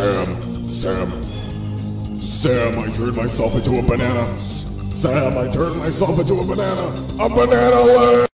Sam, Sam, Sam, I turned myself into a banana. Sam, I turned myself into a banana. A banana land!